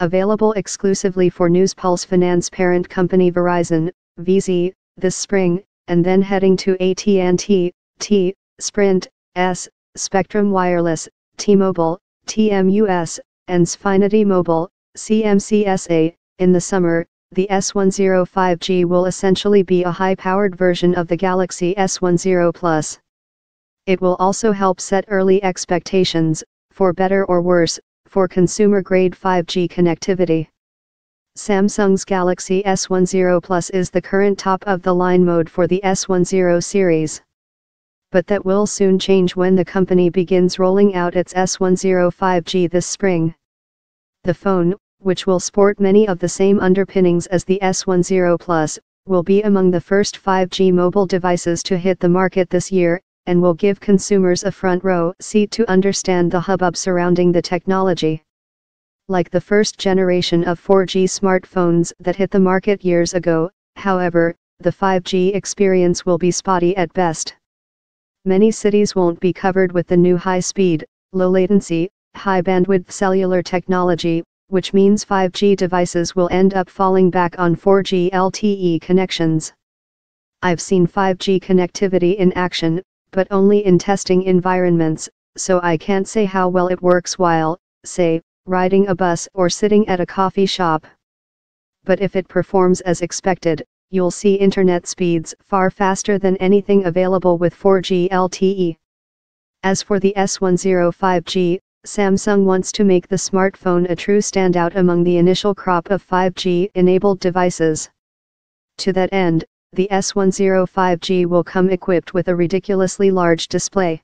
Available exclusively for News Pulse Finance parent company Verizon, VZ, this spring, and then heading to AT&T, T, Sprint, S, Spectrum Wireless, T-Mobile, TMUS, and Xfinity Mobile, CMCSA, in the summer, the S10 5G will essentially be a high-powered version of the Galaxy S10 Plus. It will also help set early expectations, for better or worse, for consumer-grade 5G connectivity. Samsung's Galaxy S10 Plus is the current top-of-the-line mode for the S10 series. But that will soon change when the company begins rolling out its S10 5G this spring. The phone, which will sport many of the same underpinnings as the S10 Plus, will be among the first 5G mobile devices to hit the market this year, and will give consumers a front row seat to understand the hubbub surrounding the technology. Like the first generation of 4G smartphones that hit the market years ago, however, the 5G experience will be spotty at best. Many cities won't be covered with the new high speed, low latency, high bandwidth cellular technology, which means 5G devices will end up falling back on 4G LTE connections. I've seen 5G connectivity in action, but only in testing environments, so I can't say how well it works while, say, riding a bus or sitting at a coffee shop. But if it performs as expected, you'll see internet speeds far faster than anything available with 4G LTE. As for the S10 5G, Samsung wants to make the smartphone a true standout among the initial crop of 5G enabled devices. To that end, the S10 5G will come equipped with a ridiculously large display.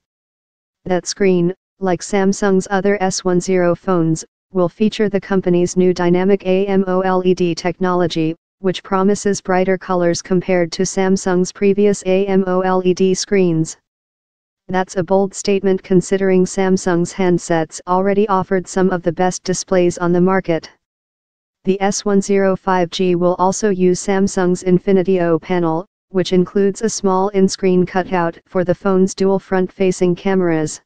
That screen, like Samsung's other S10 phones, will feature the company's new dynamic AMOLED technology, which promises brighter colors compared to Samsung's previous AMOLED screens. That's a bold statement considering Samsung's handsets already offered some of the best displays on the market. The S10 5G will also use Samsung's Infinity O panel, which includes a small in-screen cutout for the phone's dual front-facing cameras.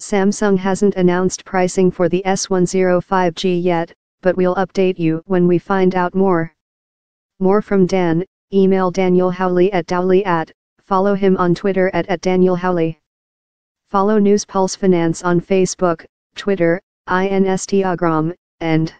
Samsung hasn't announced pricing for the S10 5G yet, but we'll update you when we find out more. More from Dan, email Daniel Howley at dhowley at follow him on Twitter at, at Daniel Howley. Follow News Pulse Finance on Facebook, Twitter, Instagram, and